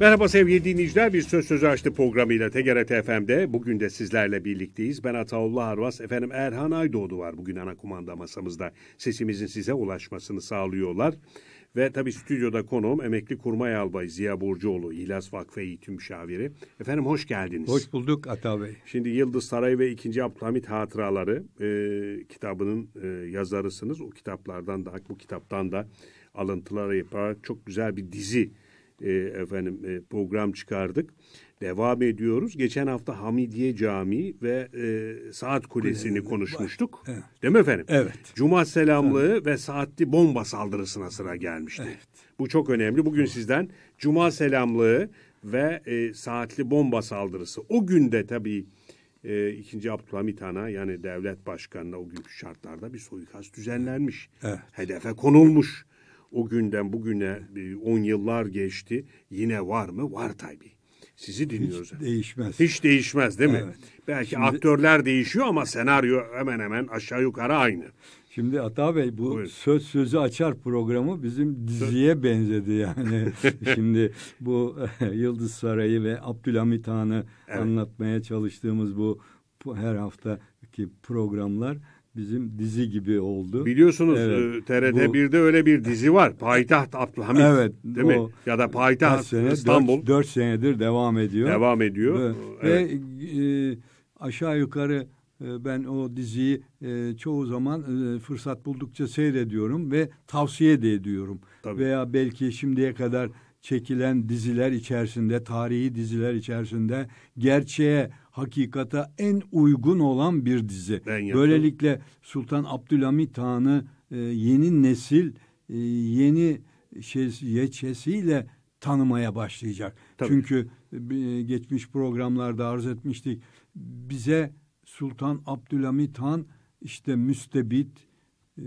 Merhaba sevgili dinleyiciler. Bir Söz Sözü Açtı programıyla TGRT FM'de bugün de sizlerle birlikteyiz. Ben Ataullah Arvas. Efendim Erhan Aydoğdu var bugün ana kumanda masamızda. Sesimizin size ulaşmasını sağlıyorlar. Ve tabii stüdyoda konuğum emekli kurmay albay Ziya Burcuoğlu, İhlas Vakfı Eğitim Müşaviri. Efendim hoş geldiniz. Hoş bulduk Ata Bey. Şimdi Yıldız Sarayı ve 2. Abdülhamit Hatıraları e, kitabının e, yazarısınız. O kitaplardan da, bu kitaptan da alıntılar yaparak çok güzel bir dizi e, efendim e, program çıkardık. Devam ediyoruz. Geçen hafta Hamidiye Camii ve e, Saat Kulesi'ni konuşmuştuk. Evet. Değil mi efendim? Evet. Cuma selamlığı ve saatli bomba saldırısına sıra gelmişti. Evet. Bu çok önemli. Bugün sizden Cuma selamlığı ve e, saatli bomba saldırısı. O günde tabii e, 2. Abdülhamit Han'a yani devlet başkanına o günkü şartlarda bir suikast düzenlenmiş. Evet. Hedefe konulmuş. O günden bugüne 10 yıllar geçti. Yine var mı? Var tabii. Sizi dinliyoruz. Hiç değişmez. Hiç değişmez değil mi? Evet. Belki Şimdi- aktörler değişiyor ama senaryo hemen hemen aşağı yukarı aynı. Şimdi Ata Bey bu Buyurun. söz sözü açar programı bizim diziye benzedi yani. Şimdi bu Yıldız Sarayı ve Abdülhamit Han'ı Evet. anlatmaya çalıştığımız bu her haftaki programlar bizim dizi gibi oldu. Biliyorsunuz Evet. e, TRT Bu- 1'de öyle bir dizi var. Payitaht Abdülhamit. Evet, Değil mi? Ya da Payitaht sene? İstanbul Dört, dört senedir devam ediyor. devam ediyor. Ve, Evet. ve, e, aşağı yukarı e, ben o diziyi e, çoğu zaman e, fırsat buldukça seyrediyorum ve tavsiye de ediyorum. Tabii. Veya belki şimdiye kadar çekilen diziler içerisinde, tarihi diziler içerisinde gerçeğe, hakikata en uygun olan bir dizi. Böylelikle Sultan Abdülhamit Han'ı e, yeni nesil, e, yeni şey, yeçesiyle tanımaya başlayacak. Tabii. Çünkü e, geçmiş programlarda arz etmiştik. Bize Sultan Abdülhamit Han işte müstebit, e,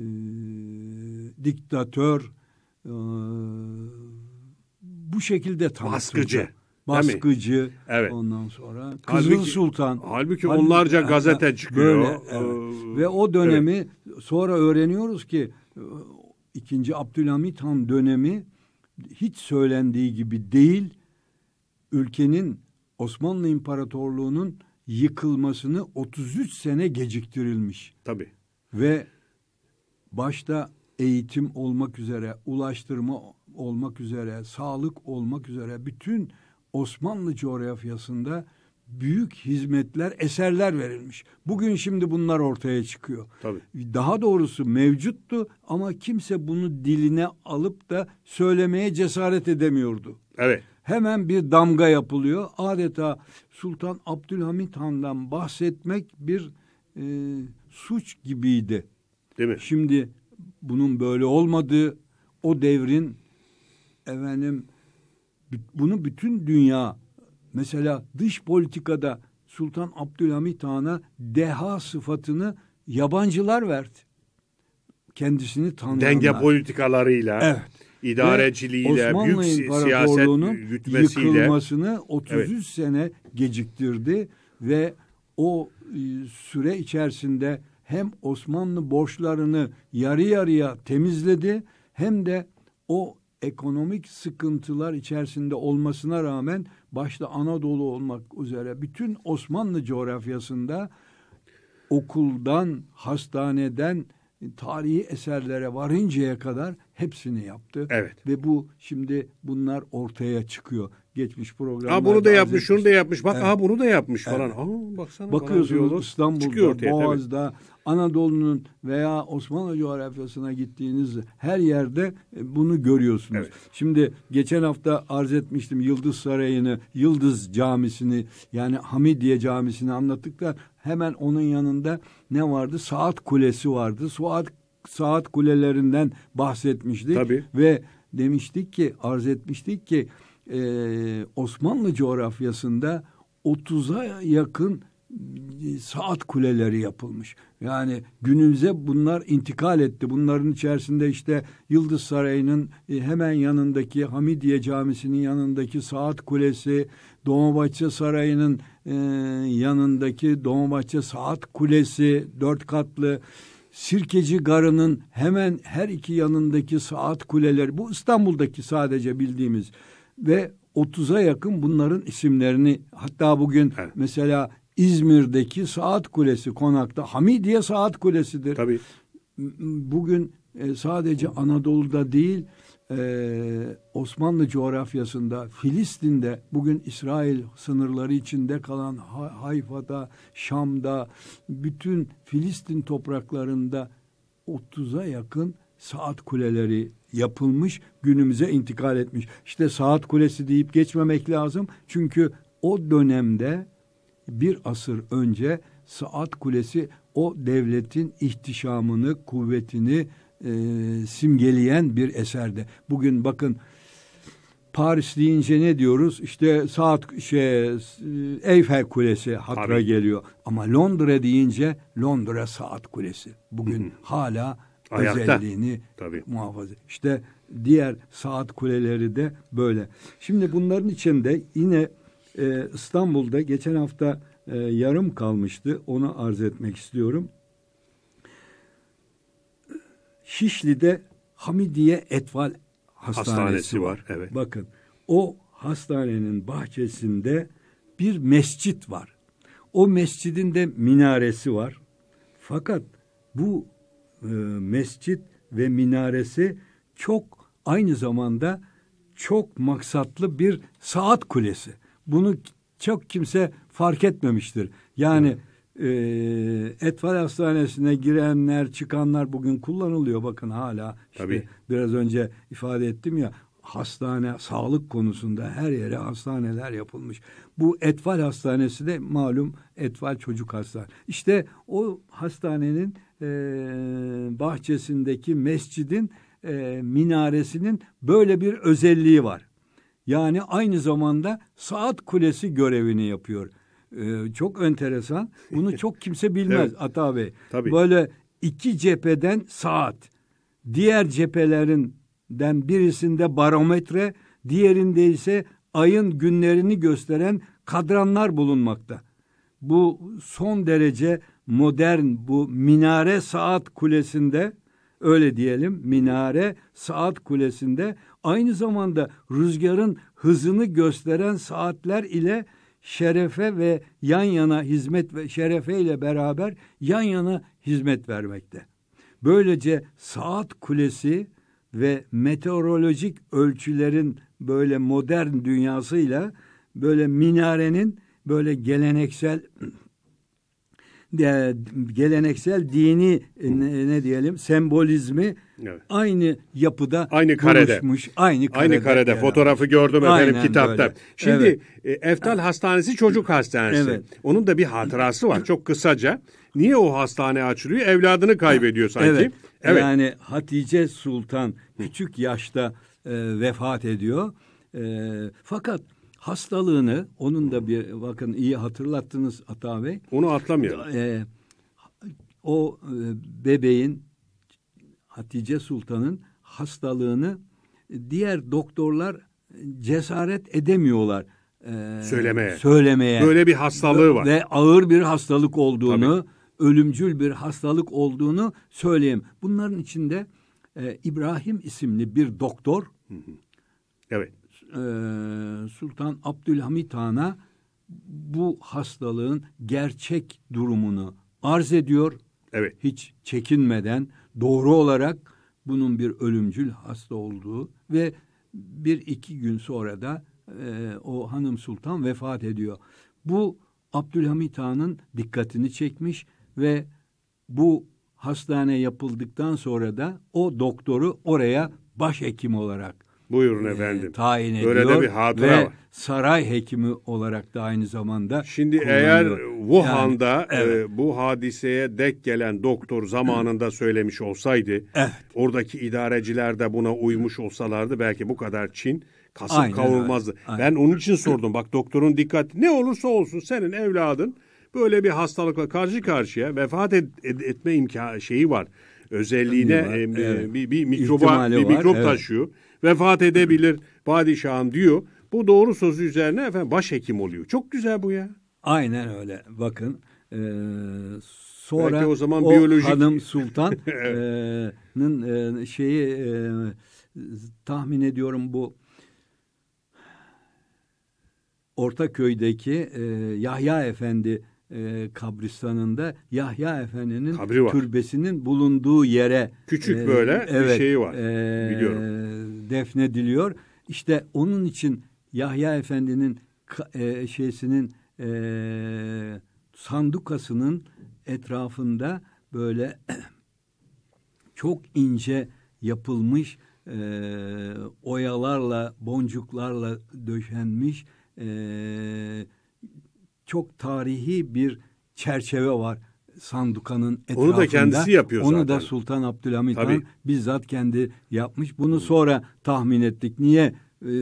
diktatör, e, bu şekilde tanıtıldı. Baskıcı? Baskıcı. Evet. Ondan sonra Kızıl Halbuki- Sultan. halbuki onlarca gazete çıkıyor. Böyle, evet. Ee, Ve o dönemi sonra öğreniyoruz ki e, ikinci Abdülhamit Han dönemi hiç söylendiği gibi değil. Ülkenin Osmanlı İmparatorluğu'nun yıkılmasını 33 sene geciktirilmiş Tabii. ve başta eğitim olmak üzere, ulaştırma olmak üzere, sağlık olmak üzere bütün Osmanlı coğrafyasında büyük hizmetler, eserler verilmiş. Bugün şimdi bunlar ortaya çıkıyor. Tabii. Daha doğrusu mevcuttu ama kimse bunu diline alıp da söylemeye cesaret edemiyordu. Evet. Hemen bir damga yapılıyor. Adeta Sultan Abdülhamit Han'dan bahsetmek bir e, suç gibiydi. Değil mi? Şimdi bunun böyle olmadığı o devrin efendim bunu bütün dünya mesela dış politikada Sultan Abdülhamit Han'a deha sıfatını yabancılar verdi. Kendisini tanıyanlar. Denge politikalarıyla, Evet. idareciliğiyle, büyük siyaset yürütmesiyle. yıkılmasını 33 sene geciktirdi ve o e, süre içerisinde hem Osmanlı borçlarını yarı yarıya temizledi hem de o ekonomik sıkıntılar içerisinde olmasına rağmen başta Anadolu olmak üzere bütün Osmanlı coğrafyasında okuldan, hastaneden tarihi eserlere varıncaya kadar hepsini yaptı. Evet. Ve bu şimdi bunlar ortaya çıkıyor. Geçmiş programlarda. Aa bunu da yapmış, şunu da yapmış. Bak Evet. aa bunu da yapmış falan. Aa baksana. Bakıyorsunuz İstanbul'da, ortaya, tabii. Boğaz'da, Anadolu'nun veya Osmanlı coğrafyasına gittiğiniz her yerde e, bunu görüyorsunuz. Evet. Şimdi geçen hafta arz etmiştim Yıldız Sarayı'nı, Yıldız Camisi'ni yani Hamidiye Camisi'ni anlattık da hemen onun yanında ne vardı? Saat Kulesi vardı. Saat saat kulelerinden bahsetmiştik Tabii. ve demiştik ki arz etmiştik ki e, Osmanlı coğrafyasında 30'a yakın e, saat kuleleri yapılmış. Yani günümüze bunlar intikal etti. Bunların içerisinde işte Yıldız Sarayı'nın e, hemen yanındaki Hamidiye Camisi'nin yanındaki saat kulesi, Dolmabahçe Sarayı'nın e, yanındaki Dolmabahçe Saat Kulesi dört katlı Sirkeci Garı'nın hemen her iki yanındaki saat kuleleri bu İstanbul'daki sadece bildiğimiz ve 30'a yakın bunların isimlerini hatta bugün Evet. mesela İzmir'deki Saat Kulesi konakta Hamidiye Saat Kulesi'dir. Tabii. Bugün e, sadece Anadolu'da değil e, Osmanlı coğrafyasında Filistin'de bugün İsrail sınırları içinde kalan Ha- Hayfa'da Şam'da bütün Filistin topraklarında 30'a yakın saat kuleleri yapılmış günümüze intikal etmiş. İşte saat kulesi deyip geçmemek lazım. Çünkü o dönemde bir asır önce saat kulesi o devletin ihtişamını, kuvvetini e, simgeleyen bir eserde. Bugün bakın Paris deyince ne diyoruz? İşte saat şey Eyfel Kulesi Tabii. geliyor. Ama Londra deyince Londra Saat Kulesi. Bugün hala Ayakta. özelliğini Tabii. muhafaza. İşte diğer saat kuleleri de böyle. Şimdi bunların içinde yine e, İstanbul'da geçen hafta e, yarım kalmıştı. Onu arz etmek istiyorum. Şişli'de Hamidiye Etval Hastanesi, Hastanesi var. var, evet. Bakın o hastanenin bahçesinde bir mescit var. O mescidin de minaresi var. Fakat bu e, mescit ve minaresi çok aynı zamanda çok maksatlı bir saat kulesi. Bunu çok kimse fark etmemiştir. Yani e, Etfal Hastanesi'ne girenler, çıkanlar bugün kullanılıyor. Bakın hala işte Tabii. biraz önce ifade ettim ya hastane, sağlık konusunda her yere hastaneler yapılmış. Bu Etfal Hastanesi de malum Etfal Çocuk Hastanesi. İşte o hastanenin e, bahçesindeki mescidin e, minaresinin böyle bir özelliği var. Yani aynı zamanda saat kulesi görevini yapıyor. Ee, çok enteresan. Bunu çok kimse bilmez Evet. Ata Bey. Tabii. Böyle iki cepheden saat, diğer cephelerinden birisinde barometre, diğerinde ise ayın günlerini gösteren kadranlar bulunmakta. Bu son derece modern bu minare saat kulesinde öyle diyelim minare saat kulesinde aynı zamanda rüzgarın hızını gösteren saatler ile şerefe ve yan yana hizmet ve şerefe ile beraber yan yana hizmet vermekte. Böylece saat kulesi ve meteorolojik ölçülerin böyle modern dünyasıyla böyle minarenin böyle geleneksel de, geleneksel dini ne, ne diyelim sembolizmi Evet. aynı yapıda Aynı karede. buluşmuş. Aynı karede. Aynı karede yer fotoğrafı gördüm efendim Aynen kitapta. böyle. Şimdi Evet. e, Eftal Hastanesi Çocuk Hastanesi. Evet. Onun da bir hatırası var çok kısaca. Niye o hastane açılıyor? Evladını kaybediyor sanki. Evet. Evet. Yani Hatice Sultan küçük yaşta e, vefat ediyor. E, fakat hastalığını onun da bir bakın iyi hatırlattınız Ata Bey. Onu atlamayalım. E, o e, bebeğin Hatice Sultan'ın hastalığını diğer doktorlar cesaret edemiyorlar. e, Söylemeye. Söylemeye. Böyle bir hastalığı var. Ve ağır bir hastalık olduğunu, ölümcül bir hastalık olduğunu söyleyeyim. Bunların içinde e, İbrahim isimli bir doktor Evet. E, Sultan Abdülhamit Han'a bu hastalığın gerçek durumunu arz ediyor. Evet. Hiç çekinmeden doğru olarak bunun bir ölümcül hasta olduğu ve bir iki gün sonra da e, o hanım sultan vefat ediyor. Bu Abdülhamit Han'ın dikkatini çekmiş ve bu hastane yapıldıktan sonra da o doktoru oraya başhekim olarak Buyurun e, efendim. tayin Böyle ediyor de bir hatıra ve var. saray hekimi olarak da aynı zamanda Şimdi eğer Wuhan'da Yani, evet. e, bu hadiseye dek gelen doktor zamanında söylemiş olsaydı, Evet. oradaki idareciler de buna uymuş olsalardı belki bu kadar Çin kasıp Aynen kavurmazdı. öyle, aynen. Ben onun için sordum. Bak doktorun dikkati ne olursa olsun senin evladın böyle bir hastalıkla karşı karşıya vefat et- et- etme imkanı şeyi var. Özelliğine Var, e, evet. bir, bir mikroba İhtimali bir var, mikrop evet. Vefat edebilir padişahım diyor. Bu doğru sözü üzerine efendim başhekim oluyor. Çok güzel bu ya. Aynen öyle. Bakın e, sonra Belki o zaman biyolojik- hanım sultanın e, şeyi e, tahmin ediyorum bu Ortaköy'deki e, Yahya Efendi e, kabristanında Yahya Efendi'nin türbesinin bulunduğu yere Küçük böyle bir şeyi var. Biliyorum. defnediliyor. İşte onun için Yahya Efendi'nin e, şeysinin e, sandukasının etrafında böyle çok ince yapılmış e, oyalarla, boncuklarla döşenmiş e, çok tarihi bir çerçeve var sandukanın etrafında. Onu da kendisi yapıyor Onu zaten. da Sultan Abdülhamit Tabii. Han bizzat kendi yapmış. Bunu sonra tahmin ettik. Niye? E,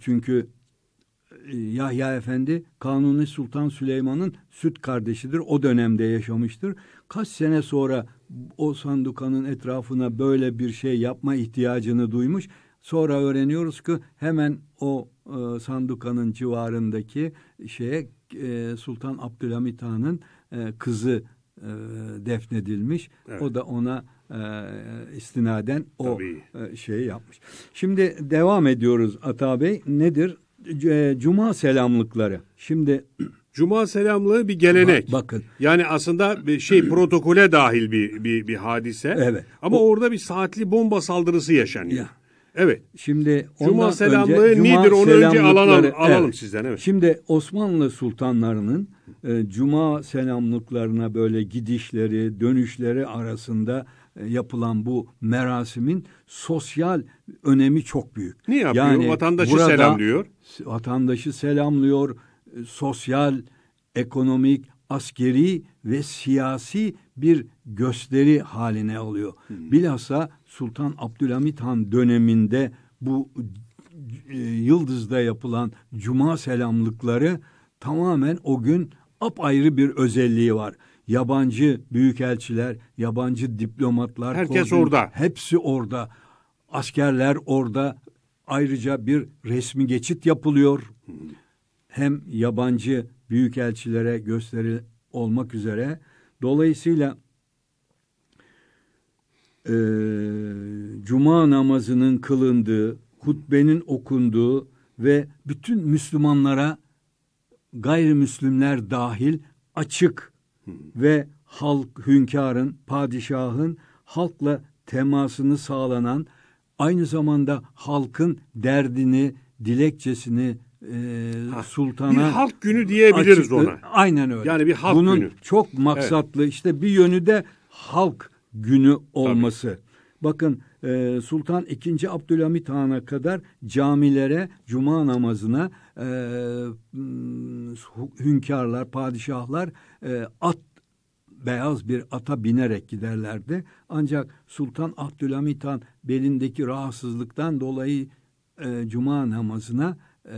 çünkü e, Yahya Efendi Kanuni Sultan Süleyman'ın süt kardeşidir. O dönemde yaşamıştır. Kaç sene sonra o sandukanın etrafına böyle bir şey yapma ihtiyacını duymuş. Sonra öğreniyoruz ki hemen o e, sandukanın civarındaki şeye e, Sultan Abdülhamit Han'ın e, kızı e, defnedilmiş. Evet. O da ona e, istinaden o e, şeyi yapmış. Şimdi devam ediyoruz Ata Bey. Nedir? C- Cuma selamlıkları. Şimdi Cuma selamlığı bir gelenek. Bak- bakın. Yani aslında bir şey protokole dahil bir bir, bir hadise. Evet. Ama O- orada bir saatli bomba saldırısı yaşanıyor. Ya. Evet. Şimdi Cuma selamlığı önce, Cuma nedir? Onu önce alalım, alalım sizden. Evet. Şimdi Osmanlı sultanlarının e, Cuma selamlıklarına böyle gidişleri, dönüşleri arasında e, yapılan bu merasimin sosyal önemi çok büyük. Ne yapıyor? Vatandaşı selamlıyor. Vatandaşı selamlıyor. e, Sosyal, ekonomik, askeri ve siyasi bir gösteri haline alıyor. Bilhassa Sultan Abdülhamit Han döneminde bu e, Yıldız'da yapılan cuma selamlıkları tamamen o gün apayrı bir özelliği var. Yabancı büyükelçiler, yabancı diplomatlar, Herkes kordon- orada. Hepsi orada. Askerler orada. Ayrıca bir resmi geçit yapılıyor. Hem yabancı büyükelçilere gösteri olmak üzere. Dolayısıyla e, cuma namazının kılındığı, hutbenin okunduğu ve bütün Müslümanlara gayrimüslimler dahil açık ve halk hünkârın, padişahın halkla temasını sağlanan aynı zamanda halkın derdini, dilekçesini e, sultana Bir halk günü diyebiliriz açıklı- ona. Aynen öyle. Yani bir halk Bunun günü. çok maksatlı işte bir yönü de halk günü olması. Bakın e, Sultan II. Abdülhamit Han'a kadar camilere cuma namazına e, m, hünkârlar, padişahlar e, at beyaz bir ata binerek giderlerdi. Ancak Sultan Abdülhamit Han belindeki rahatsızlıktan dolayı e, cuma namazına e,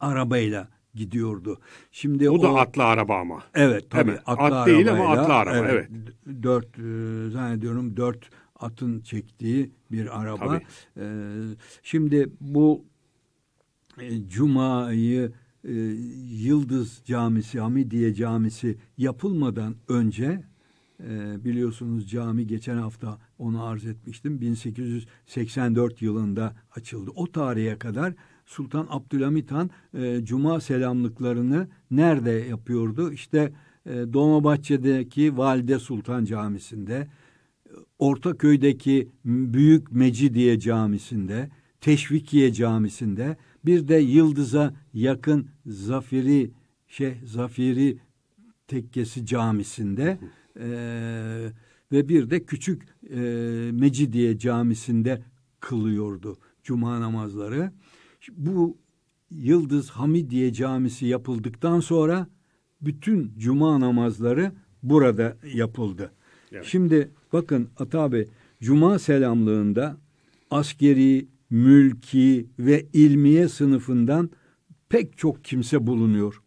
arabayla gidiyordu. Şimdi Bu da o, atlı araba ama. Evet tabii Evet, atlı at değil ama arabayla, atlı araba, evet. d- Dört e, zannediyorum dört atın çektiği bir araba. Tabii. E, şimdi bu e, Cuma'yı e, Yıldız Camisi, Hamidiye Camisi yapılmadan önce e, biliyorsunuz cami geçen hafta onu arz etmiştim. 1884 yılında açıldı. O tarihe kadar Sultan Abdülhamit Han e, Cuma selamlıklarını nerede yapıyordu? İşte e, Dolmabahçe'deki Valide Sultan Camisi'nde, Ortaköy'deki Büyük Mecidiye Camisi'nde, Teşvikiye Camisi'nde, bir de Yıldız'a yakın Zafiri Şeyh Zafiri Tekkesi Camisi'nde eee, ve bir de küçük eee, Mecidiye Camisi'nde kılıyordu cuma namazları. Bu Yıldız Hamidiye Camisi yapıldıktan sonra bütün cuma namazları burada yapıldı. Evet. Şimdi bakın Ata Bey, cuma selamlığında askeri, mülki ve ilmiye sınıfından pek çok kimse bulunuyor.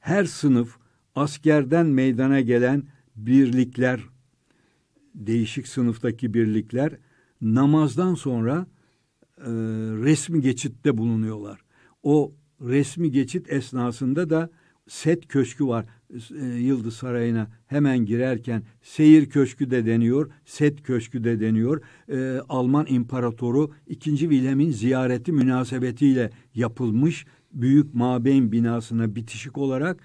Her sınıf askerden meydana gelen birlikler, değişik sınıftaki birlikler namazdan sonra resmi geçitte bulunuyorlar. O resmi geçit esnasında da set köşkü var e, Yıldız Sarayı'na hemen girerken seyir köşkü de deniyor, set köşkü de deniyor. E, Alman İmparatoru 2. Wilhelm'in ziyareti münasebetiyle yapılmış büyük mabeyn binasına bitişik olarak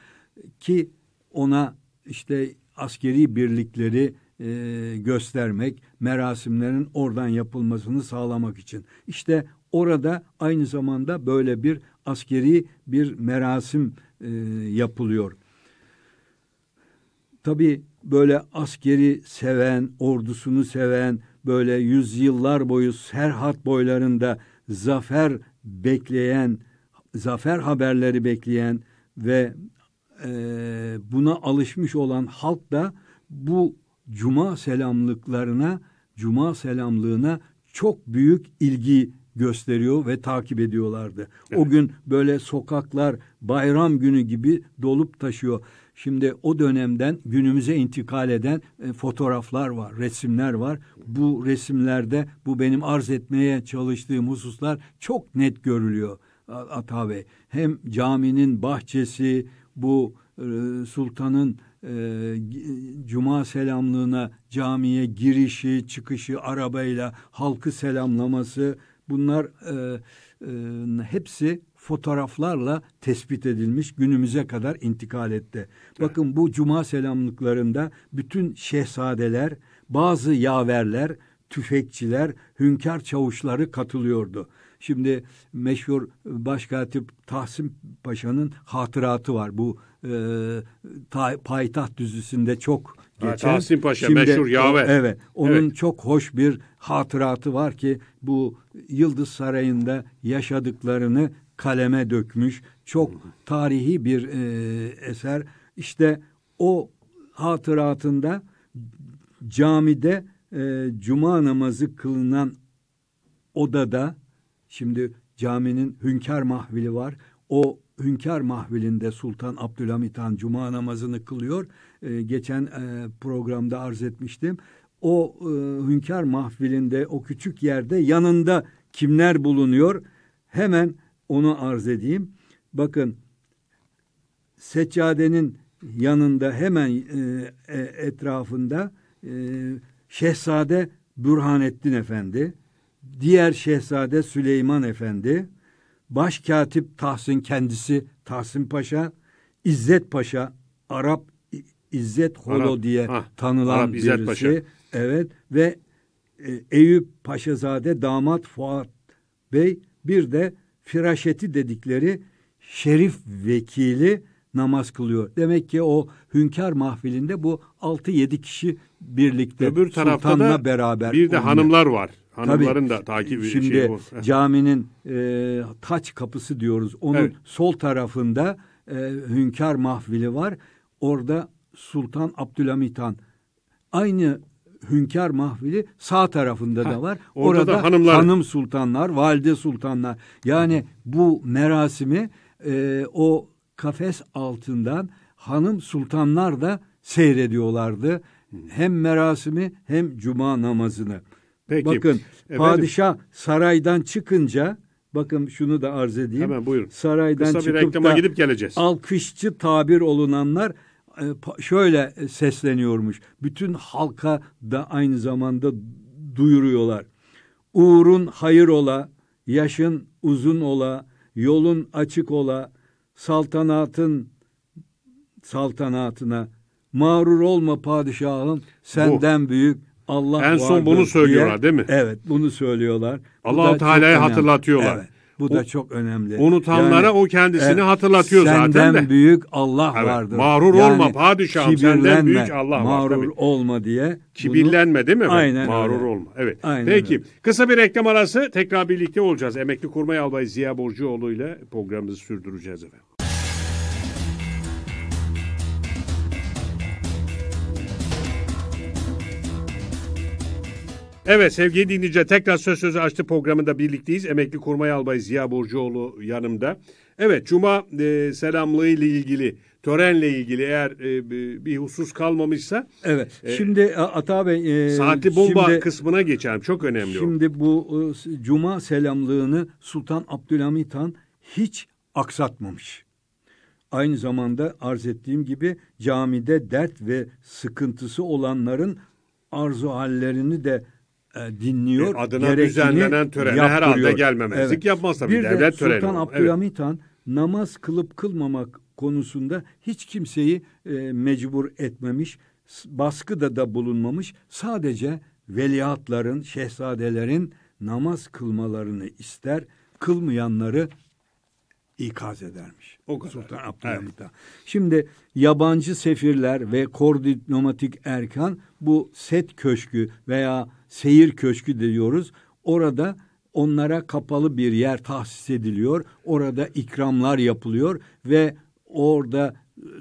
ki ona işte askeri birlikleri e, göstermek, merasimlerin oradan yapılmasını sağlamak için. İşte orada aynı zamanda böyle bir askeri bir merasim e, yapılıyor. Tabi böyle askeri seven, ordusunu seven, böyle yüzyıllar boyu Serhat boylarında zafer bekleyen, zafer haberleri bekleyen ve e, buna alışmış olan halk da bu cuma selamlıklarına, cuma selamlığına çok büyük ilgi gösteriyor ve takip ediyorlardı. Evet. O gün böyle sokaklar bayram günü gibi dolup taşıyor. Şimdi o dönemden günümüze intikal eden e, fotoğraflar var, resimler var. Bu resimlerde bu benim arz etmeye çalıştığım hususlar çok net görülüyor Ata Bey. Hem caminin bahçesi, bu e, sultanın e, cuma selamlığına camiye girişi, çıkışı, arabayla halkı selamlaması bunlar e, e, hepsi fotoğraflarla tespit edilmiş günümüze kadar intikal etti. Bakın bu cuma selamlıklarında bütün şehzadeler, bazı yaverler, tüfekçiler, hünkâr çavuşları katılıyordu. Şimdi meşhur Başkatip Tahsin Paşa'nın hatıratı var. Bu e, ta, payitaht düzüsünde çok geçen. Ha, Tahsin Paşa Şimdi, meşhur yaver. Evet. Onun evet. çok hoş bir hatıratı var ki bu Yıldız Sarayı'nda yaşadıklarını kaleme dökmüş. Çok tarihi bir e, eser. İşte o hatıratında camide e, cuma namazı kılınan odada şimdi caminin hünkâr mahvili var. O hünkâr mahvilinde Sultan Abdülhamit Han cuma namazını kılıyor. E, geçen e, programda arz etmiştim. O e, hünkâr mahvilinde o küçük yerde yanında kimler bulunuyor? Hemen onu arz edeyim. Bakın seccadenin yanında hemen e, e, etrafında e, Şehzade Bürhanettin Efendi, diğer Şehzade Süleyman Efendi, Başkatip Tahsin kendisi Tahsin Paşa, İzzet Paşa, Arap İzzet Holo Arap, diye ha, tanılan Arap birisi. Paşa. Evet ve e, Eyüp Paşazade damat Fuat Bey bir de firaşeti dedikleri şerif vekili namaz kılıyor. Demek ki o hünkâr mahfilinde bu altı yedi kişi birlikte Öbür tarafta sultanla da beraber. Bir de oynuyor. hanımlar var. Hanımların Tabii, da takip Şimdi şeyi bu. caminin e, taç kapısı diyoruz. Onun evet. sol tarafında e, hünkâr mahfili var. Orada Sultan Abdülhamit Han aynı hünkâr mahfili sağ tarafında ha, da var. Orada, orada da hanımlar. hanım sultanlar, valide sultanlar. Yani bu merasimi e, o kafes altından hanım sultanlar da seyrediyorlardı. Hem merasimi hem cuma namazını. Peki. Bakın Efendim, padişah saraydan çıkınca bakın şunu da arz edeyim. Hemen buyurun. Saraydan Kısa çıkıp da gidip geleceğiz. alkışçı tabir olunanlar e, şöyle sesleniyormuş. Bütün halka da aynı zamanda duyuruyorlar. Uğurun hayır ola, yaşın uzun ola, yolun açık ola, saltanatın saltanatına mağrur olma padişahım senden Bu. büyük Allah En son bunu söylüyorlar diye, değil mi? Evet bunu söylüyorlar. Allah Teala'yı hatırlatıyorlar. Evet. Bu da çok önemli. Unutanlara yani, o kendisini e, hatırlatıyor zaten de. Senden büyük Allah evet, vardır. Mağrur yani, olma padişahım senden büyük Allah mağrur var. Mağrur olma diye. Kibirlenme değil mi? Aynen Mağrur öyle. olma. Evet. Aynen Peki öyle. kısa bir reklam arası tekrar birlikte olacağız. Emekli Kurmay Albay Ziya Borcuoğlu ile programımızı sürdüreceğiz efendim. Evet sevgili dinleyiciler tekrar söz sözü açtı programında birlikteyiz. Emekli Kurmay Albay Ziya Burcuoğlu yanımda. Evet Cuma e, selamlığı ile ilgili törenle ilgili eğer e, bir husus kalmamışsa. Evet. E, şimdi Ata Bey. E, saatli bomba şimdi, kısmına geçelim. Çok önemli Şimdi o. bu e, Cuma selamlığını Sultan Abdülhamit Han hiç aksatmamış. aynı zamanda arz ettiğim gibi camide dert ve sıkıntısı olanların arzu hallerini de e, dinliyor. E, adına düzenlenen törene herhalde gelmemezlik evet. yapmaz tabii. Bir Devlet de Sultan töreni Abdülhamit Han evet. namaz kılıp kılmamak konusunda hiç kimseyi e, mecbur etmemiş, baskıda da bulunmamış. Sadece veliahtların, şehzadelerin namaz kılmalarını ister, kılmayanları ikaz edermiş. O kadar. Sultan Abdülhamit evet. Şimdi yabancı sefirler ve kor diplomatik erkan bu set köşkü veya seyir köşkü diyoruz. Orada onlara kapalı bir yer tahsis ediliyor. Orada ikramlar yapılıyor ve orada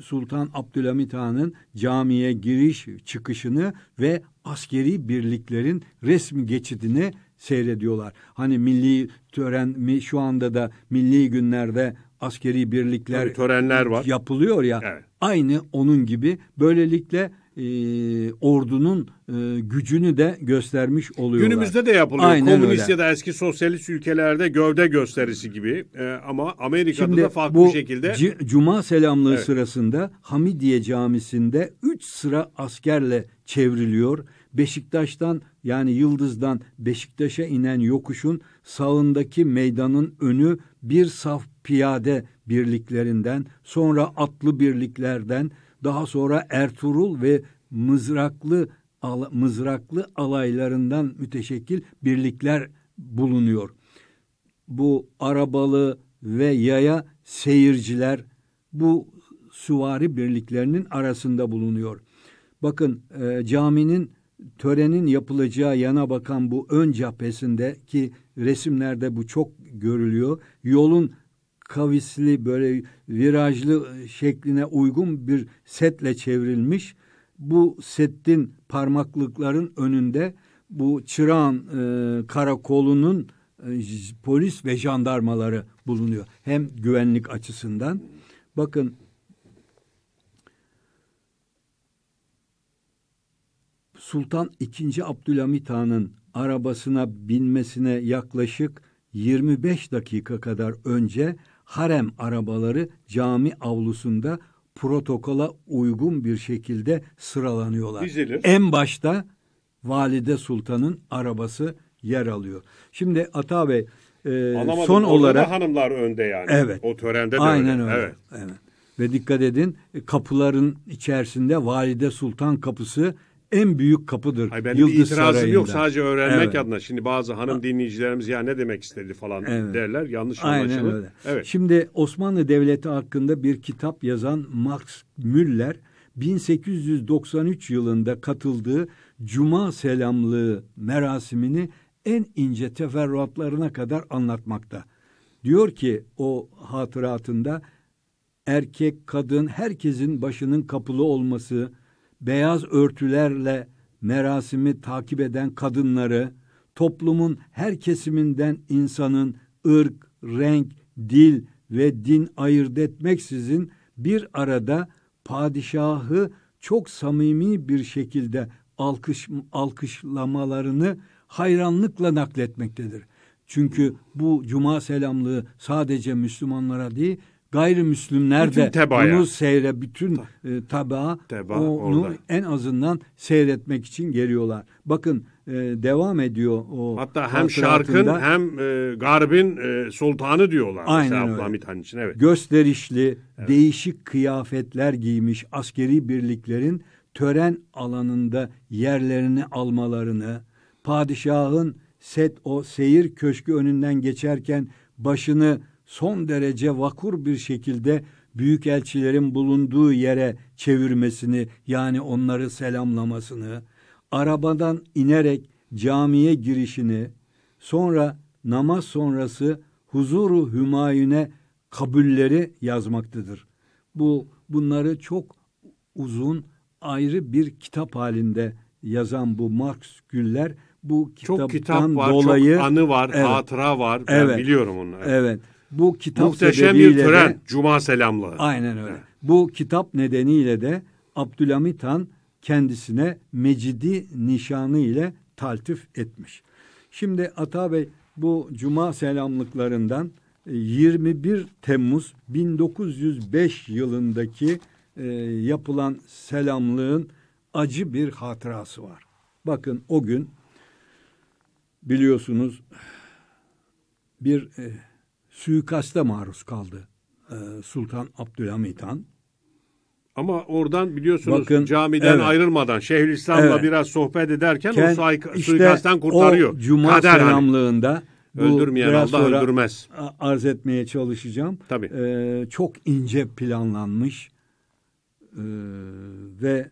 Sultan Abdülhamit Han'ın camiye giriş çıkışını ve askeri birliklerin resmi geçidini seyrediyorlar. Hani milli tören şu anda da milli günlerde askeri birlikler Tabii törenler var. yapılıyor ya. Evet. Aynı onun gibi böylelikle e, ordunun e, gücünü de göstermiş oluyorlar. Günümüzde de yapılıyor. Aynen Komünist öyle. ya da eski sosyalist ülkelerde gövde gösterisi gibi e, ama Amerika'da Şimdi, da farklı bu bir şekilde. Cuma selamlığı evet. sırasında Hamidiye Camisi'nde üç sıra askerle çevriliyor. Beşiktaş'tan yani Yıldız'dan Beşiktaş'a inen yokuşun sağındaki meydanın önü bir saf piyade birliklerinden, sonra atlı birliklerden, daha sonra Ertuğrul ve mızraklı mızraklı alaylarından müteşekkil birlikler bulunuyor. Bu arabalı ve yaya seyirciler bu süvari birliklerinin arasında bulunuyor. Bakın e, caminin törenin yapılacağı yana bakan bu ön cephesinde ki resimlerde bu çok görülüyor. Yolun kavisli böyle virajlı şekline uygun bir setle çevrilmiş. Bu setin parmaklıkların önünde bu çırağın e, karakolunun e, polis ve jandarmaları bulunuyor. Hem güvenlik açısından. Bakın Sultan II. Abdülhamit Han'ın arabasına binmesine yaklaşık 25 dakika kadar önce harem arabaları cami avlusunda protokola uygun bir şekilde sıralanıyorlar. Dizilir. En başta Valide Sultan'ın arabası yer alıyor. Şimdi Ata Bey e, Anlamadım, son olarak hanımlar önde yani. Evet. O törende de Aynen öyle. öyle. Evet. evet. Ve dikkat edin kapıların içerisinde Valide Sultan kapısı en büyük kapıdır. Hayır, benim Yıldız bir itirazım Sarayı'nda. yok sadece öğrenmek evet. adına. Şimdi bazı hanım dinleyicilerimiz ya ne demek istedi falan evet. derler. Yanlış anlaşılır. Aynen öyle. Evet. Şimdi Osmanlı Devleti hakkında bir kitap yazan Max Müller 1893 yılında katıldığı Cuma selamlığı merasimini en ince teferruatlarına kadar anlatmakta. Diyor ki o hatıratında erkek, kadın herkesin başının kapılı olması, beyaz örtülerle merasimi takip eden kadınları, toplumun her kesiminden insanın ırk, renk, dil ve din ayırt etmeksizin bir arada padişahı çok samimi bir şekilde alkış, alkışlamalarını hayranlıkla nakletmektedir. Çünkü bu cuma selamlığı sadece Müslümanlara değil, gayrimüslimler de tebaya. bunu seyre bütün e, tabağa Teba, onu orada. en azından seyretmek için geliyorlar. Bakın e, devam ediyor o Hatta hem şarkın hem e, garbin e, sultanı diyorlar. Aynen. Abdülhamit Han için evet. Gösterişli, evet. değişik kıyafetler giymiş askeri birliklerin tören alanında yerlerini almalarını, padişahın set o seyir köşkü önünden geçerken başını son derece vakur bir şekilde büyükelçilerin bulunduğu yere çevirmesini yani onları selamlamasını, arabadan inerek camiye girişini, sonra namaz sonrası huzuru hümayüne kabulleri yazmaktadır. Bu bunları çok uzun ayrı bir kitap halinde yazan bu Marx Güller bu kitaptan çok kitap var, dolayı çok anı var, evet, hatıra var. Ben evet, biliyorum onu. Evet. evet. Bu kitap Muhteşem bir tören. De, Cuma selamlığı. Aynen öyle. Evet. Bu kitap nedeniyle de Abdülhamit Han kendisine Mecidi nişanı ile taltif etmiş. Şimdi Ata Bey bu Cuma selamlıklarından 21 Temmuz 1905 yılındaki e, yapılan selamlığın acı bir hatırası var. Bakın o gün biliyorsunuz bir e, suikaste maruz kaldı e, Sultan Abdülhamit Han. Ama oradan biliyorsunuz Bakın, camiden evet. ayrılmadan Şeyhülislam'la Evet. biraz sohbet ederken Ken- o suik- işte suikastten kurtarıyor. O Cuma Kader hani. selamlığında bu Öldürmeyen Allah öldürmez. arz etmeye çalışacağım. Tabii. Ee, çok ince planlanmış ee, ve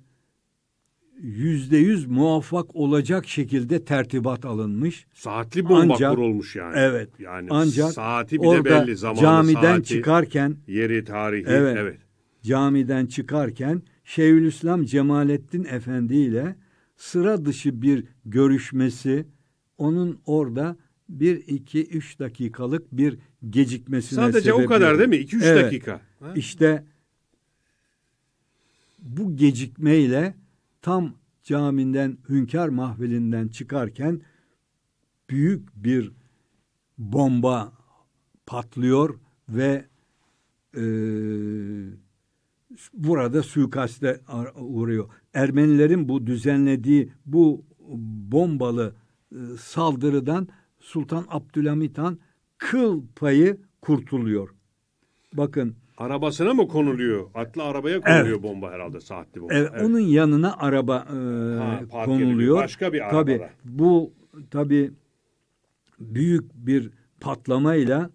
yüzde yüz muvaffak olacak şekilde tertibat alınmış. Saatli bomba Ancak- kurulmuş yani. Evet. Yani Ancak saati bir de orada belli zamanı camiden saati, çıkarken yeri tarihi Evet. evet. camiden çıkarken Şeyhülislam Cemalettin Efendi ile sıra dışı bir görüşmesi onun orada bir, iki, üç dakikalık bir gecikmesine Sadece o sebep kadar oldu. değil mi? 2-3 Evet. dakika. Ha? İşte bu gecikmeyle tam caminden Hünkar Mahvelinden çıkarken büyük bir bomba patlıyor ve e, burada suikaste uğruyor. Ermenilerin bu düzenlediği bu bombalı e, saldırıdan Sultan Abdülhamit Han kıl payı kurtuluyor. Bakın Arabasına mı konuluyor? Atlı arabaya konuluyor bomba herhalde saatli bomba. Evet, Evet. onun yanına araba e, Ha, konuluyor. ediliyor. Başka bir Tabii arabada. bu tabii büyük bir patlamayla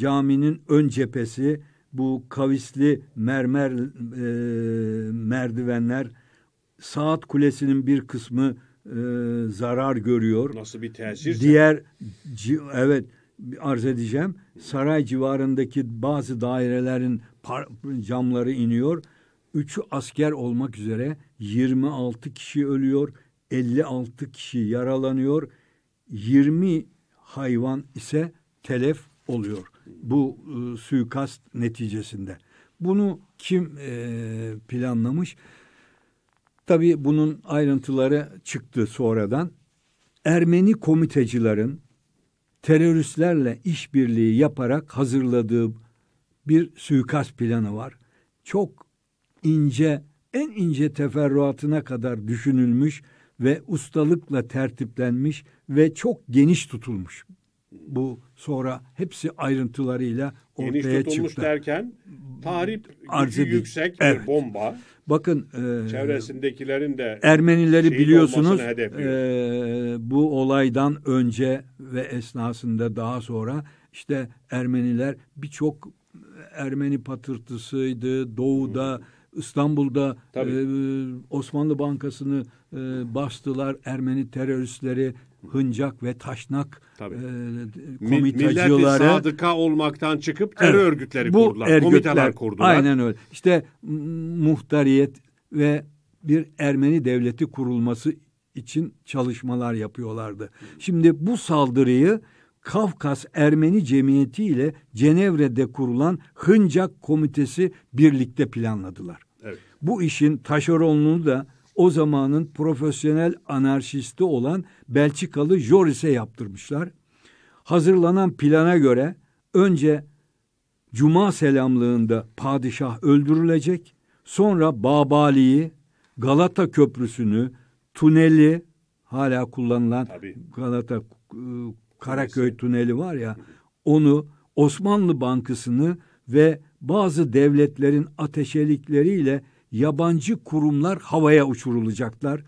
caminin ön cephesi bu kavisli mermer e, merdivenler saat kulesinin bir kısmı e, zarar görüyor. Nasıl bir tesir? Diğer ci- evet arz edeceğim. Saray civarındaki bazı dairelerin camları iniyor. Üçü asker olmak üzere 26 kişi ölüyor. 56 kişi yaralanıyor. 20 hayvan ise telef oluyor. Bu e, suikast neticesinde. Bunu kim e, planlamış? Tabii bunun ayrıntıları çıktı sonradan. Ermeni komitecilerin teröristlerle işbirliği yaparak hazırladığı bir suikast planı var. Çok ince, en ince teferruatına kadar düşünülmüş ve ustalıkla tertiplenmiş ve çok geniş tutulmuş. Bu sonra hepsi ayrıntılarıyla Ortaya tutulmuş çıktı. derken tarih Arz gücü yüksek Evet. bir bomba. Bakın e, Çevresindekilerin de Ermenileri biliyorsunuz e, bu olaydan önce ve esnasında daha sonra işte Ermeniler birçok Ermeni patırtısıydı. Doğu'da, İstanbul'da Tabii. e, Osmanlı Bankası'nı e, bastılar. Ermeni teröristleri Hıncak ve Taşnak Tabii. e, Mi- milleti komitacıları sadıka olmaktan çıkıp terör Evet. örgütleri bu kurdular. örgütler, komiteler kurdular. Aynen öyle. İşte muhtariyet ve bir Ermeni devleti kurulması için çalışmalar yapıyorlardı. Şimdi bu saldırıyı Kafkas Ermeni Cemiyeti ile Cenevre'de kurulan Hıncak Komitesi birlikte planladılar. Evet. Bu işin taşeronluğunu da o zamanın profesyonel anarşisti olan Belçikalı Joris'e yaptırmışlar. Hazırlanan plana göre önce Cuma selamlığında padişah öldürülecek. Sonra Babali'yi, Galata Köprüsü'nü, Tuneli hala kullanılan Tabii. Galata e, Karaköy Tuneli var ya onu Osmanlı Bankası'nı ve bazı devletlerin ateşelikleriyle yabancı kurumlar havaya uçurulacaklar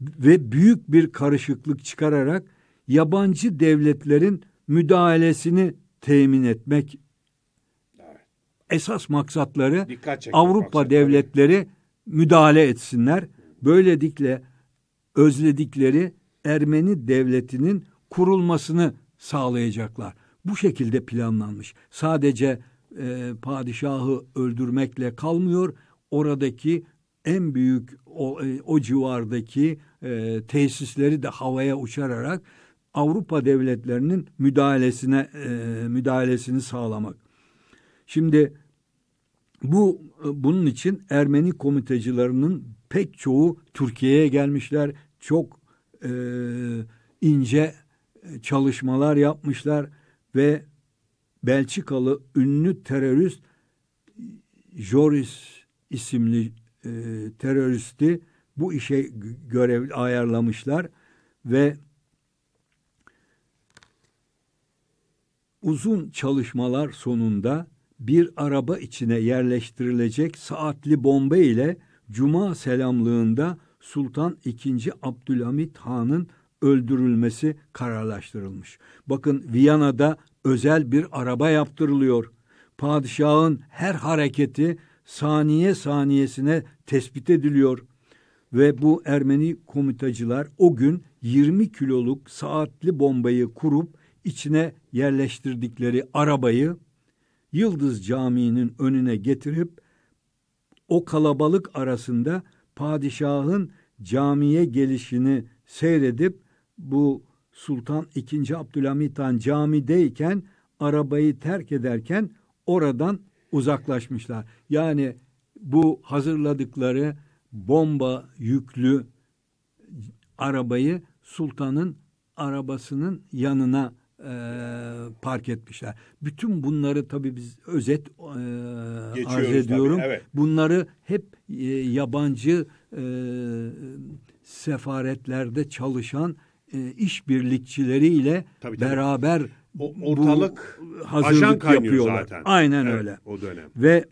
ve büyük bir karışıklık çıkararak yabancı devletlerin müdahalesini temin etmek Evet. esas maksatları Avrupa maksat, devletleri müdahale etsinler. Böylelikle özledikleri Ermeni devletinin kurulmasını sağlayacaklar. Bu şekilde planlanmış. Sadece e, padişahı öldürmekle kalmıyor. Oradaki en büyük o, e, o civardaki e, tesisleri de havaya uçararak Avrupa devletlerinin müdahalesine e, müdahalesini sağlamak. Şimdi bu bunun için Ermeni komitecilerinin pek çoğu Türkiye'ye gelmişler. Çok e, ince çalışmalar yapmışlar ve Belçikalı ünlü terörist Joris isimli e, teröristi bu işe görev ayarlamışlar ve uzun çalışmalar sonunda bir araba içine yerleştirilecek saatli bomba ile Cuma selamlığında Sultan II. Abdülhamit Han'ın öldürülmesi kararlaştırılmış. Bakın Viyana'da özel bir araba yaptırılıyor. Padişahın her hareketi saniye saniyesine tespit ediliyor ve bu Ermeni komitacılar o gün 20 kiloluk saatli bombayı kurup içine yerleştirdikleri arabayı Yıldız Camii'nin önüne getirip o kalabalık arasında padişahın camiye gelişini seyredip bu Sultan II. Abdülhamit Han camideyken arabayı terk ederken oradan uzaklaşmışlar. Yani bu hazırladıkları bomba yüklü arabayı sultanın arabasının yanına e, park etmişler. Bütün bunları tabii biz özet e, arz ediyorum. Tabii, evet. Bunları hep e, yabancı e, sefaretlerde çalışan e, işbirlikçileriyle tabii, tabii. beraber o, ortalık bu hazırlık yapıyorlar. Zaten. Aynen evet, öyle. O dönem. Ve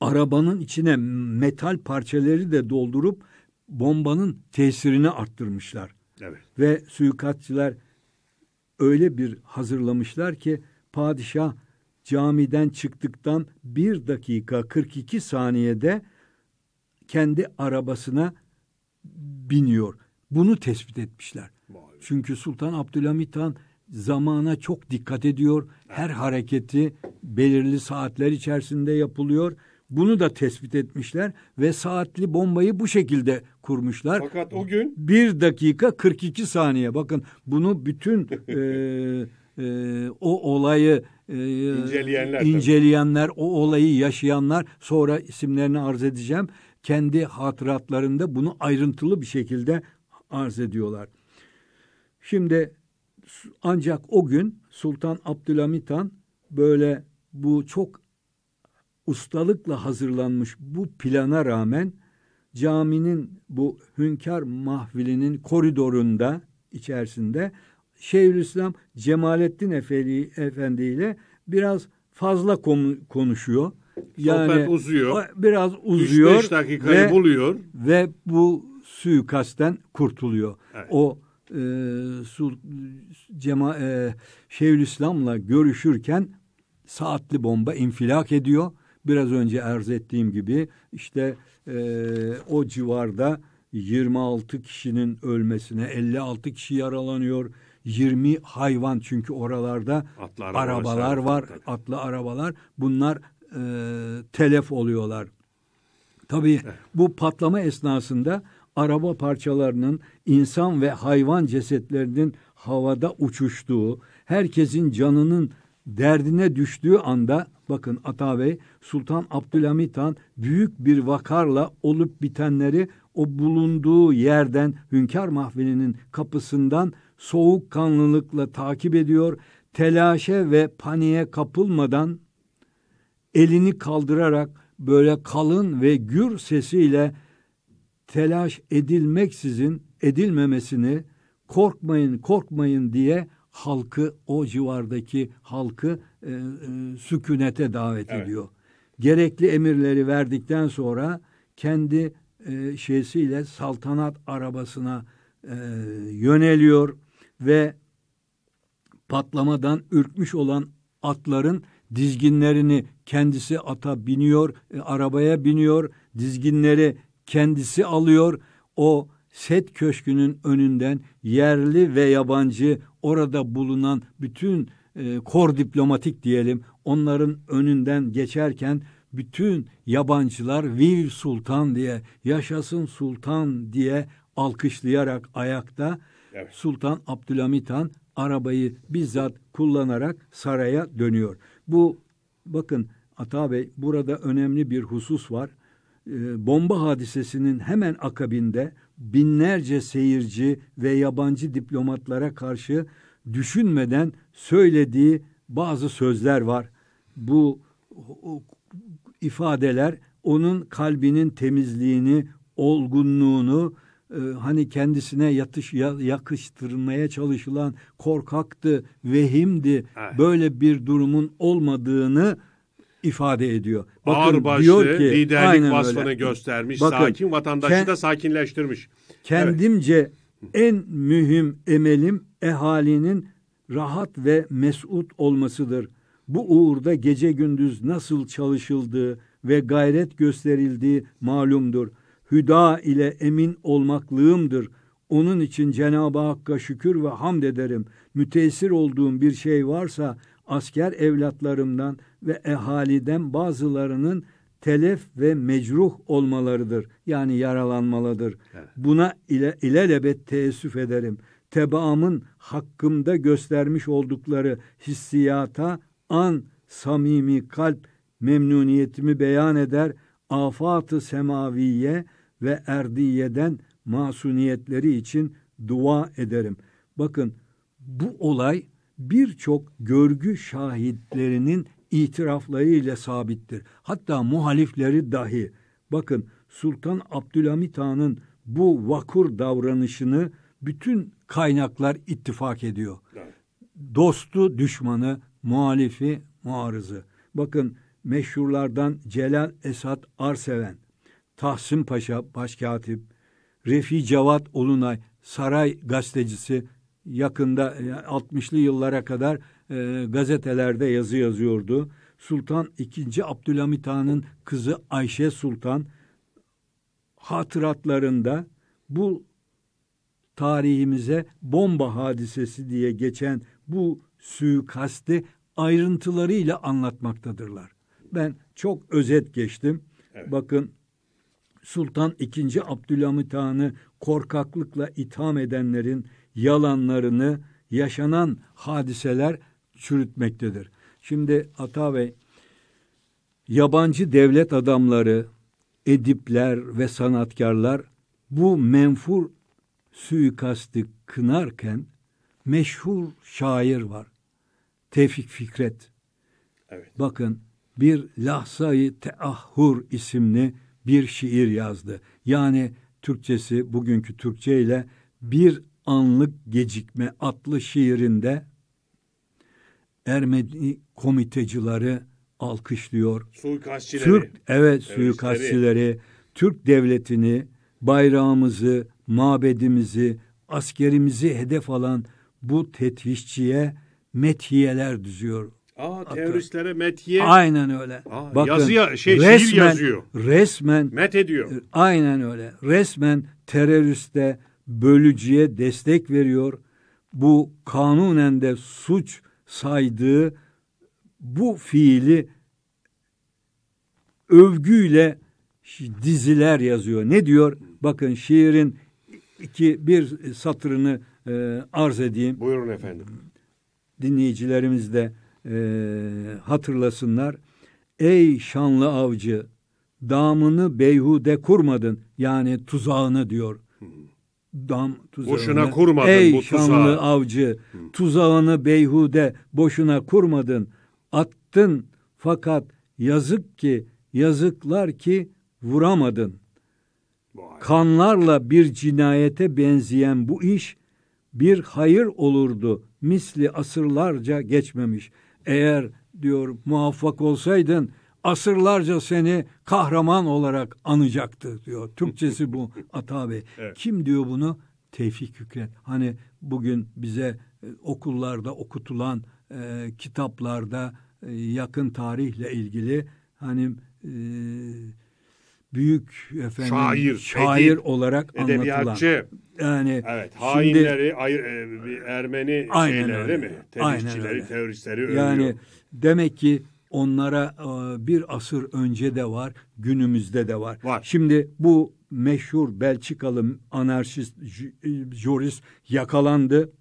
arabanın içine metal parçaları da doldurup bombanın tesirini arttırmışlar. Evet. Ve suikastçılar öyle bir hazırlamışlar ki padişah camiden çıktıktan bir dakika 42 saniyede kendi arabasına biniyor. Bunu tespit etmişler. Çünkü Sultan Abdülhamit Han zamana çok dikkat ediyor. Her hareketi belirli saatler içerisinde yapılıyor. Bunu da tespit etmişler ve saatli bombayı bu şekilde kurmuşlar. Fakat o gün bir dakika 42 saniye. Bakın bunu bütün e, e, o olayı e, inceleyenler, inceleyenler o olayı yaşayanlar sonra isimlerini arz edeceğim. Kendi hatıratlarında bunu ayrıntılı bir şekilde arz ediyorlar. Şimdi ancak o gün Sultan Abdülhamit Han böyle bu çok ustalıkla hazırlanmış bu plana rağmen caminin bu hünkâr mahvilinin koridorunda içerisinde Şeyhülislam Cemalettin Efendi, Efendi ile biraz fazla konuşuyor. Yani Sohbet uzuyor. Biraz uzuyor. 3-5 dakikayı ve, buluyor. Ve bu suikastten kurtuluyor. Evet. O e, Sul, Cema, e, Şeyhülislam'la görüşürken saatli bomba infilak ediyor biraz önce arz ettiğim gibi işte e, o civarda 26 kişinin ölmesine 56 kişi yaralanıyor. 20 hayvan çünkü oralarda atlı arabalar var, tabii. atlı arabalar. Bunlar e, telef oluyorlar. Tabii evet. bu patlama esnasında araba parçalarının insan ve hayvan cesetlerinin havada uçuştuğu, herkesin canının derdine düştüğü anda bakın Ata Bey Sultan Abdülhamit Han büyük bir vakarla olup bitenleri o bulunduğu yerden Hünkar Mahfili'nin kapısından soğukkanlılıkla takip ediyor. Telaşe ve paniğe kapılmadan elini kaldırarak böyle kalın ve gür sesiyle telaş edilmeksizin edilmemesini korkmayın korkmayın diye halkı o civardaki halkı e, e, sükunete davet evet. ediyor. Gerekli emirleri verdikten sonra kendi e, şeysiyle saltanat arabasına e, yöneliyor ve patlamadan ürkmüş olan atların dizginlerini kendisi ata biniyor, e, arabaya biniyor, dizginleri kendisi alıyor. O Set Köşkü'nün önünden yerli ve yabancı orada bulunan bütün e, kor diplomatik diyelim onların önünden geçerken bütün yabancılar Viv Sultan diye yaşasın sultan diye alkışlayarak ayakta evet. Sultan Abdülhamit Han arabayı bizzat kullanarak saraya dönüyor. Bu bakın Ata Bey burada önemli bir husus var. E, bomba hadisesinin hemen akabinde binlerce seyirci ve yabancı diplomatlara karşı düşünmeden söylediği bazı sözler var. Bu ifadeler onun kalbinin temizliğini, olgunluğunu, e, hani kendisine yatış yakıştırmaya çalışılan korkaktı, vehimdi. Evet. Böyle bir durumun olmadığını ifade ediyor. Bakın, Ağırbaşlı, diyor ki, liderlik vasfını öyle. göstermiş, Bakın, sakin vatandaşı kend, da sakinleştirmiş. Kendimce evet. en mühim emelim ehalinin rahat ve mesut olmasıdır. Bu uğurda gece gündüz nasıl çalışıldığı ve gayret gösterildiği malumdur. Hüda ile emin olmaklığımdır. Onun için Cenab-ı Hakk'a şükür ve hamd ederim. Müteessir olduğum bir şey varsa asker evlatlarımdan ve ehaliden bazılarının telef ve mecruh olmalarıdır. Yani yaralanmalıdır. Evet. Buna ile, ilelebet teessüf ederim. Tebaamın hakkımda göstermiş oldukları hissiyata an samimi kalp memnuniyetimi beyan eder. Afat-ı semaviye ve erdiyeden masuniyetleri için dua ederim. Bakın bu olay birçok görgü şahitlerinin itiraflarıyla sabittir. Hatta muhalifleri dahi. Bakın Sultan Abdülhamit Han'ın bu vakur davranışını bütün kaynaklar ittifak ediyor. Dostu düşmanı, muhalifi muarızı. Bakın meşhurlardan Celal Esat Arseven, Tahsin Paşa Başkatip, Refi Cevat Olunay Saray gazetecisi yakında 60'lı yıllara kadar e, gazetelerde yazı yazıyordu. Sultan II. Abdülhamit Han'ın kızı Ayşe Sultan hatıratlarında bu tarihimize bomba hadisesi diye geçen bu suikasti ayrıntılarıyla anlatmaktadırlar. Ben çok özet geçtim. Evet. Bakın Sultan II. Abdülhamit Han'ı korkaklıkla itham edenlerin yalanlarını yaşanan hadiseler çürütmektedir. Şimdi Ata Bey, yabancı devlet adamları, edipler ve sanatkarlar bu menfur suikasti kınarken meşhur şair var. Tevfik Fikret. Evet. Bakın bir Lahsayı Teahhur isimli bir şiir yazdı. Yani Türkçesi bugünkü Türkçe ile bir anlık gecikme adlı şiirinde Ermeni komitecileri alkışlıyor. Suikastçileri. Türk, evet suikastçileri. Türk devletini, bayrağımızı, mabedimizi, askerimizi hedef alan bu tetişçiye methiyeler düzüyor. Aa teröristlere methiye. Aynen öyle. Aa, Bakın, yazıya, şey, resmen, şiir yazıyor. Resmen. Met ediyor. Aynen öyle. Resmen teröriste, bölücüye destek veriyor. Bu kanunen de suç saydığı bu fiili övgüyle diziler yazıyor. Ne diyor? Bakın şiirin iki bir satırını e, arz edeyim. Buyurun efendim. Dinleyicilerimiz de e, hatırlasınlar. Ey şanlı avcı, damını beyhude kurmadın. Yani tuzağını diyor. Dam tuzağını. Boşuna kurmadın Ey bu tuzağı. şanlı avcı, tuzağını beyhude boşuna kurmadın. Attın fakat yazık ki, yazıklar ki vuramadın. Vay. Kanlarla bir cinayete benzeyen bu iş bir hayır olurdu. Misli asırlarca geçmemiş. Eğer diyor muvaffak olsaydın asırlarca seni kahraman olarak anacaktı diyor. Türkçesi bu Ata Bey. Evet. Kim diyor bunu? Tevfik Fikret. Hani bugün bize e, okullarda okutulan e, kitaplarda e, yakın tarihle ilgili hani e, büyük efendim şair, şair edip, olarak edebiyatçı. anlatılan. Yani evet, hainleri, şimdi, ay, e, Ermeni aynen şeyleri öyle. mi? Tehditçileri, teröristleri övüyor. Yani demek ki onlara e, bir asır önce de var, günümüzde de var. var. Şimdi bu meşhur Belçikalı anarşist Joris yakalandı.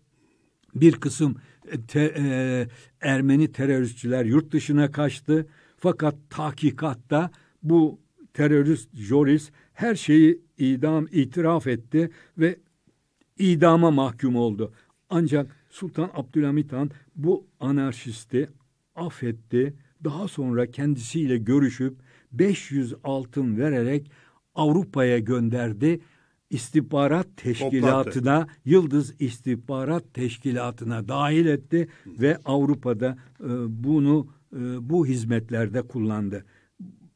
Bir kısım e, te, e, Ermeni teröristçiler yurt dışına kaçtı. Fakat tahkikatta bu terörist Joris her şeyi idam itiraf etti ve idama mahkum oldu. Ancak Sultan Abdülhamit Han bu anarşisti affetti. Daha sonra kendisiyle görüşüp 500 altın vererek Avrupa'ya gönderdi. İstihbarat teşkilatına, Yıldız İstihbarat Teşkilatı'na dahil etti ve Avrupa'da e, bunu e, bu hizmetlerde kullandı.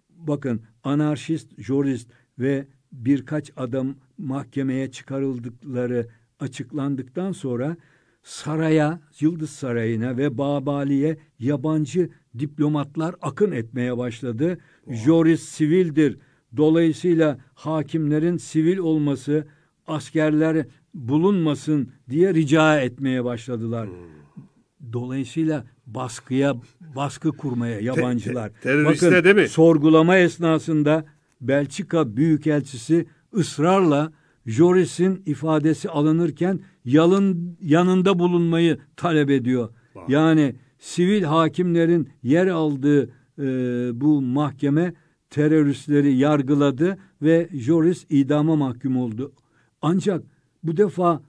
Bakın anarşist, jurist ve birkaç adam mahkemeye çıkarıldıkları açıklandıktan sonra saraya, Yıldız Sarayı'na ve Babali'ye yabancı diplomatlar akın etmeye başladı. Joris sivildir. Dolayısıyla hakimlerin sivil olması, askerler bulunmasın diye rica etmeye başladılar. Dolayısıyla baskıya baskı kurmaya yabancılar. te- teröriste Bakın, değil mi? Sorgulama esnasında Belçika Büyükelçisi ısrarla Joris'in ifadesi alınırken yalın yanında bulunmayı talep ediyor. Yani sivil hakimlerin yer aldığı e, bu mahkeme teröristleri yargıladı ve Joris idama mahkum oldu. Ancak bu defa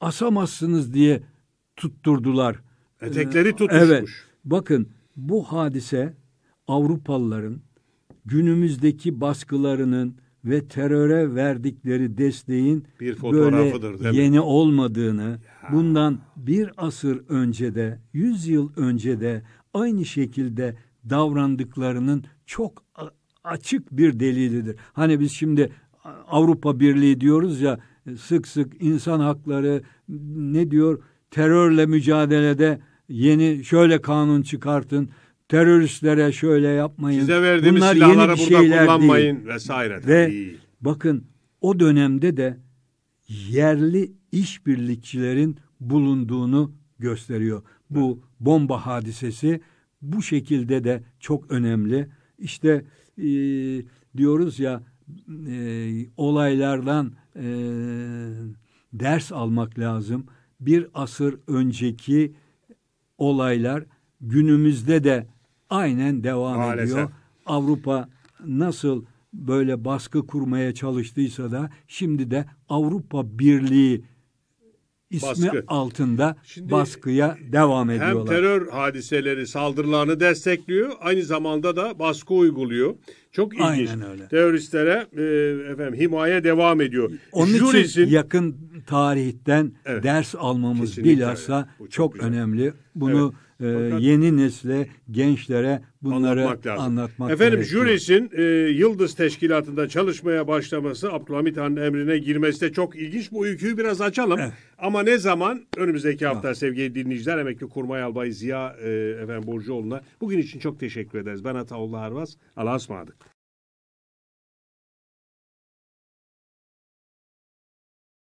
asamazsınız diye tutturdular. Etekleri tutuşmuş. Evet. Bakın bu hadise Avrupalıların günümüzdeki baskılarının ve teröre verdikleri desteğin Bir böyle yeni olmadığını, bundan bir asır önce de, yüz yıl önce de aynı şekilde davrandıklarının çok açık bir delilidir. Hani biz şimdi Avrupa Birliği diyoruz ya sık sık insan hakları ne diyor? Terörle mücadelede yeni şöyle kanun çıkartın teröristlere şöyle yapmayın. Size verdiğimiz Bunlar silahları yeni bir burada kullanmayın değil. vesaire. Ve Tabii. bakın o dönemde de yerli işbirlikçilerin bulunduğunu gösteriyor. Bu bomba hadisesi bu şekilde de çok önemli. İşte e, diyoruz ya e, olaylardan e, ders almak lazım. Bir asır önceki olaylar günümüzde de aynen devam Maalesef. ediyor. Avrupa nasıl böyle baskı kurmaya çalıştıysa da şimdi de Avrupa Birliği ismi Baskı. altında Şimdi baskıya devam Hem ediyorlar. terör hadiseleri, saldırılarını destekliyor, aynı zamanda da baskı uyguluyor. Çok ilginç. Aynen öyle. Teröristlere e, efendim himaye devam ediyor. Onun Juris'in- için yakın tarihten Evet. ders almamız bilhassa çok çok, güzel. önemli. Bunu e, Fakat- yeni nesle, gençlere bunları anlatmak lazım. anlatmak Efendim gerekiyor. Juris'in e, Yıldız Teşkilatı'nda çalışmaya başlaması, Abdülhamit Han'ın emrine girmesi de çok ilginç. Bu öyküyü biraz açalım. Ama ne zaman? Önümüzdeki hafta sevgili dinleyiciler, emekli kurmay albay Ziya e, efendim Burcuoğlu'na bugün için çok teşekkür ederiz. Ben Ataullah Arvaz. Allah'a ısmarladık.